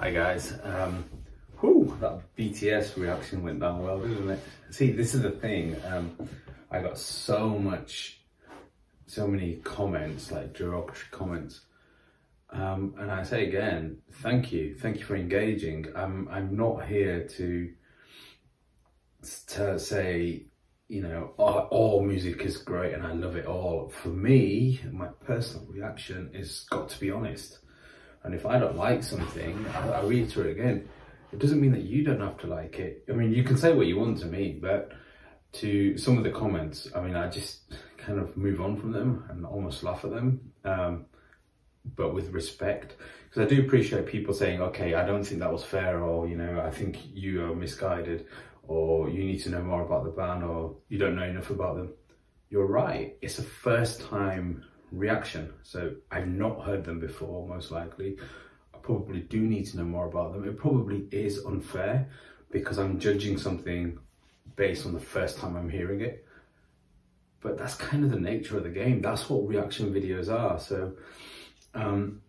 Hi guys. Um, whew, that BTS reaction went down well, didn't it? See, this is the thing. Um, I got so much, so many comments, like derogatory comments. Um, and I say again, thank you, thank you for engaging. I'm I'm not here to to say, you know, all, all music is great and I love it all. For me, my personal reaction is got to be honest. And if I don't like something, I, I reiterate again, it doesn't mean that you don't have to like it. I mean, you can say what you want to me, but to some of the comments, I mean, I just kind of move on from them and almost laugh at them, um, but with respect. Because I do appreciate people saying, okay, I don't think that was fair, or, you know, I think you are misguided, or you need to know more about the band, or you don't know enough about them. You're right. It's a first time reaction. So I've not heard them before, most likely. I probably do need to know more about them. It probably is unfair because I'm judging something based on the first time I'm hearing it. But that's kind of the nature of the game. That's what reaction videos are. So um,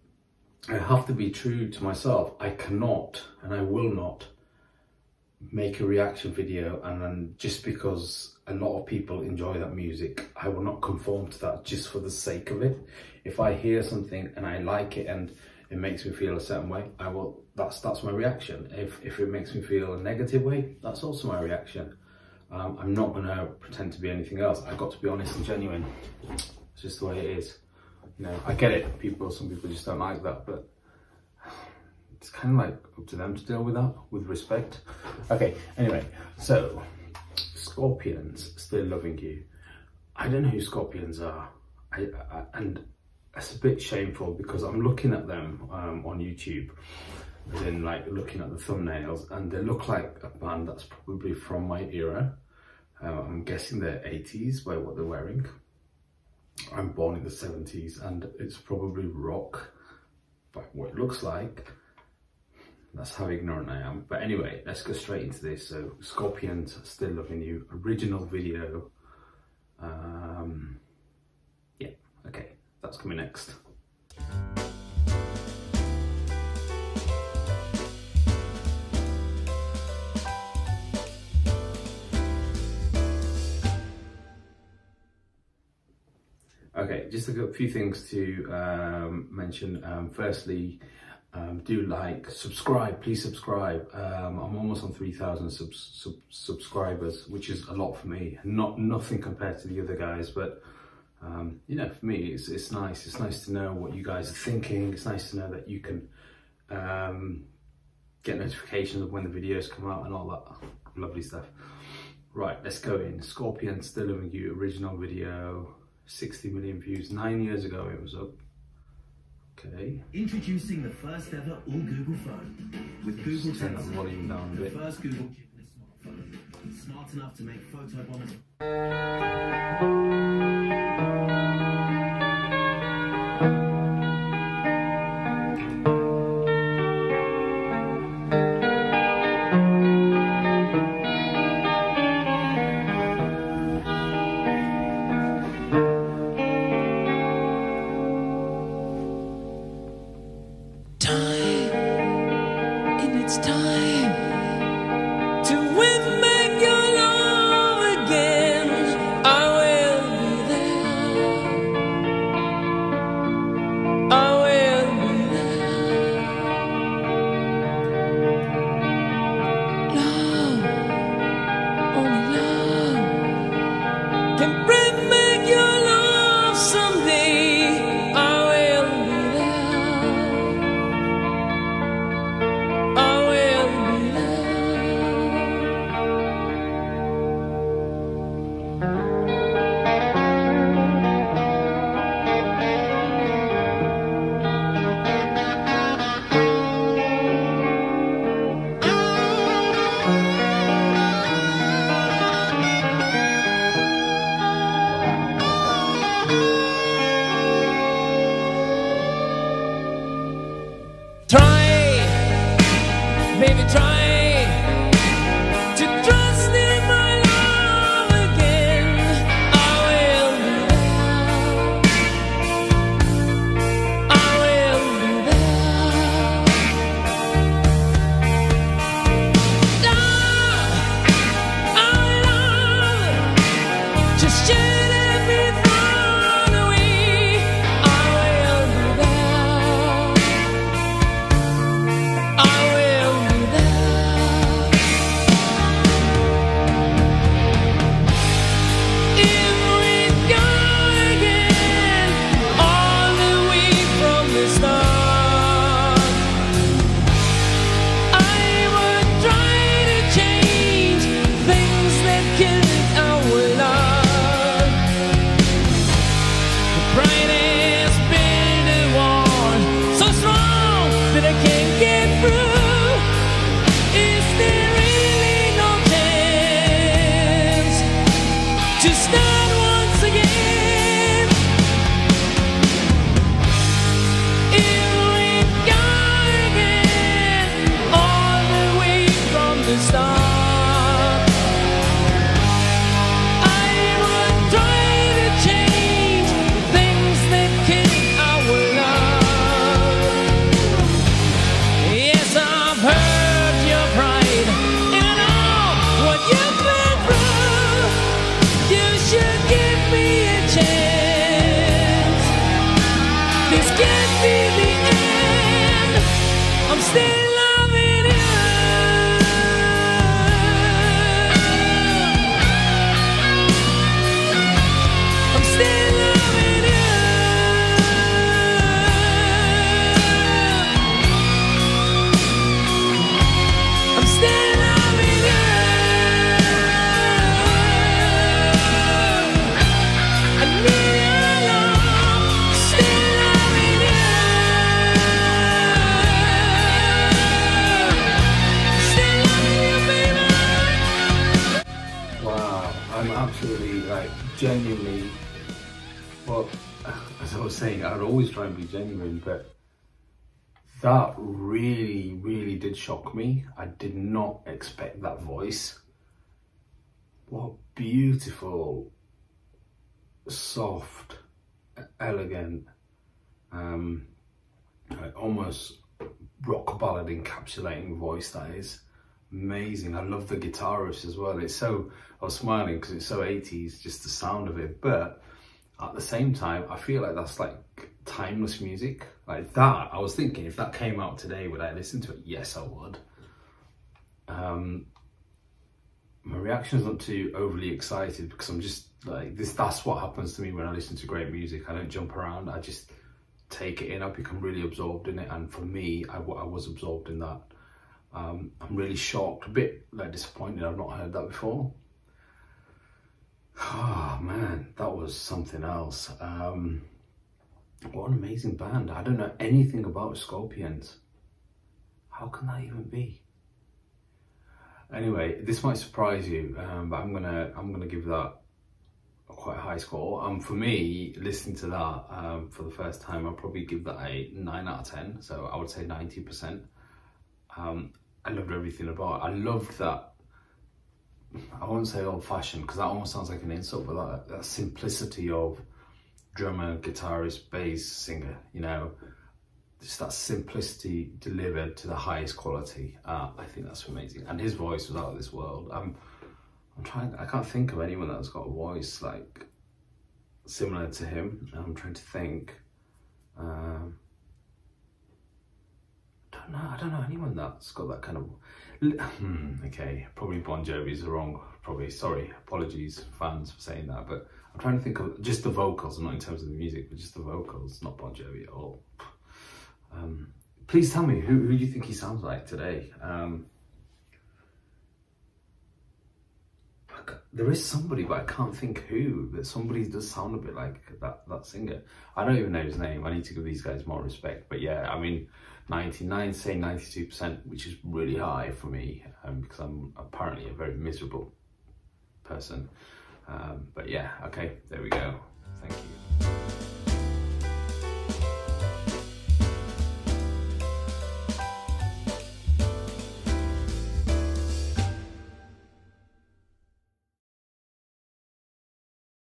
I have to be true to myself. I cannot and I will not make a reaction video and then just because a lot of people enjoy that music I will not conform to that just for the sake of it. If I hear something and I like it and it makes me feel a certain way I will that's that's my reaction. If if it makes me feel a negative way that's also my reaction. Um, I'm not gonna pretend to be anything else. I've got to be honest and genuine. It's just the way it is. You know I get it. People some people just don't like that but it's kind of like up to them to deal with that with respect. Okay, anyway, so scorpions still loving you. I don't know who scorpions are, I, I, and it's a bit shameful because I'm looking at them um, on YouTube, as in like looking at the thumbnails, and they look like a band that's probably from my era. Uh, I'm guessing they're 80s by what they're wearing. I'm born in the 70s, and it's probably rock by what it looks like that's how ignorant I am. But anyway, let's go straight into this. So Scorpions, Still Loving You, original video. Um, yeah, okay, that's coming next. Okay, just a few things to um, mention. Um, firstly, um, do like, subscribe, please subscribe. Um, I'm almost on 3,000 sub sub subscribers, which is a lot for me. Not Nothing compared to the other guys, but um, you know, for me, it's, it's nice. It's nice to know what you guys are thinking. It's nice to know that you can um, get notifications of when the videos come out and all that lovely stuff. Right, let's go in. Scorpion Still Loving You original video, 60 million views. Nine years ago it was up. Okay. Introducing the first ever all Google phone with Google Turn that volume down a the bit. first Google smartphone, smart enough to make photo it's time stay. Absolutely like genuinely. Well, as I was saying, I'd always try and be genuine, but that really, really did shock me. I did not expect that voice. What beautiful, soft, elegant, um, almost rock ballad encapsulating voice that is amazing. I love the guitarist as well. It's so I was smiling because it's so 80s, just the sound of it. But at the same time, I feel like that's like timeless music. Like that, I was thinking if that came out today, would I listen to it? Yes, I would. Um, my reaction is not too overly excited because I'm just like this. That's what happens to me when I listen to great music. I don't jump around. I just take it in. I become really absorbed in it. And for me, I, I was absorbed in that. Um, I'm really shocked, a bit like disappointed. I've not heard that before. Oh man, that was something else. Um, what an amazing band. I don't know anything about Scorpions. How can that even be? Anyway, this might surprise you, um, but I'm gonna I'm gonna give that a quite high score. Um, for me, listening to that um, for the first time, I'll probably give that a nine out of ten. So I would say ninety percent. Um, I loved everything about it. I loved that. I won't say old fashioned because that almost sounds like an insult, but that, that simplicity of drummer, guitarist, bass, singer, you know, just that simplicity delivered to the highest quality. Uh, I think that's amazing. And his voice was out of this world. I'm, I'm trying, I can't think of anyone that's got a voice like similar to him. I'm trying to think. Um, know. I don't know anyone that's got that kind of. Hmm, okay, probably Bon Jovi's wrong. Probably sorry. Apologies, fans, for saying that. But I'm trying to think of just the vocals, not in terms of the music, but just the vocals. Not Bon Jovi at all. Um, please tell me who who you think he sounds like today. Um, I ca- there is somebody, but I can't think who. But somebody does sound a bit like that that singer. I don't even know his name. I need to give these guys more respect. But yeah, I mean, 99, say 92%, which is really high for me um, because I'm apparently a very miserable person. Um, but yeah, okay, there we go. Thank you.